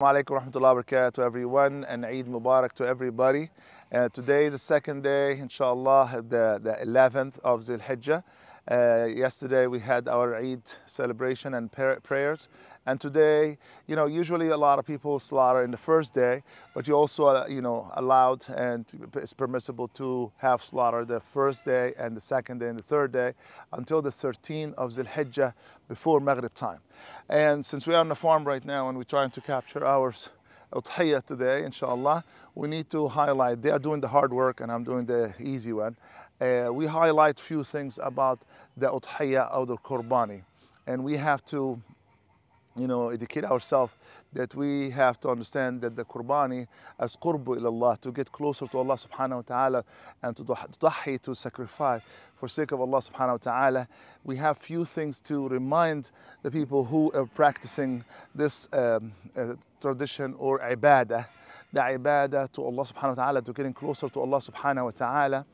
alaikum wabarakatuh to everyone and Eid Mubarak to everybody. Uh, today is the second day, inshallah, the, the 11th of Zil Hijjah. Uh, yesterday we had our Eid celebration and prayers. And today, you know, usually a lot of people slaughter in the first day, but you also, uh, you know, allowed and it's permissible to have slaughter the first day and the second day and the third day until the 13th of Zil before Maghrib time. And since we are on the farm right now and we're trying to capture ours, udhiyah today, inshallah, we need to highlight, they are doing the hard work and I'm doing the easy one. Uh, we highlight few things about the udhiyah or the qurbani. And we have to you know, educate ourselves that we have to understand that the qurbani as qurbu Allah, to get closer to Allah subhanahu wa ta'ala and to dahi, to sacrifice for sake of Allah subhanahu wa ta'ala. We have few things to remind the people who are practicing this um, uh, tradition or ibadah, the ibadah to Allah subhanahu wa ta'ala, to getting closer to Allah subhanahu wa ta'ala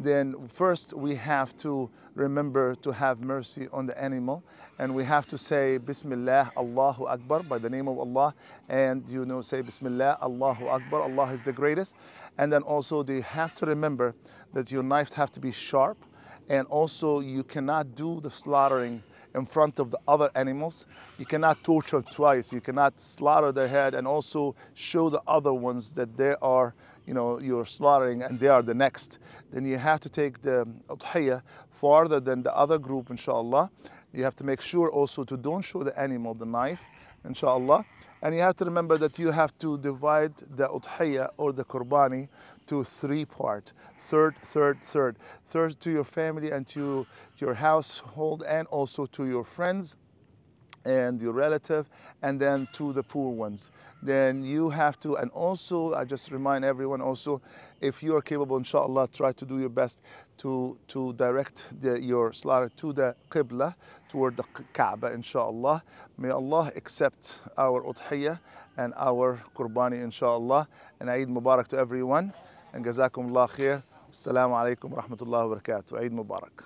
then first we have to remember to have mercy on the animal and we have to say Bismillah, Allahu Akbar by the name of Allah and you know say Bismillah, Allahu Akbar, Allah is the greatest and then also they have to remember that your knife have to be sharp and also you cannot do the slaughtering in front of the other animals. You cannot torture twice. You cannot slaughter their head and also show the other ones that they are you know, you're slaughtering and they are the next, then you have to take the udhiyah farther than the other group, inshallah. You have to make sure also to don't show the animal the knife, inshallah. And you have to remember that you have to divide the udhiyah or the qurbani to three parts. Third, third, third. Third to your family and to, to your household and also to your friends and your relative and then to the poor ones. Then you have to and also i just remind everyone also if you are capable inshallah try to do your best to to direct the, your slaughter to the qibla toward the kaaba inshallah. May allah accept our udhiyah and our qurbani inshallah. And eid mubarak to everyone. And jazakum allah khair. Assalamu alaikum wa rahmatullahi wa barakatuh eid mubarak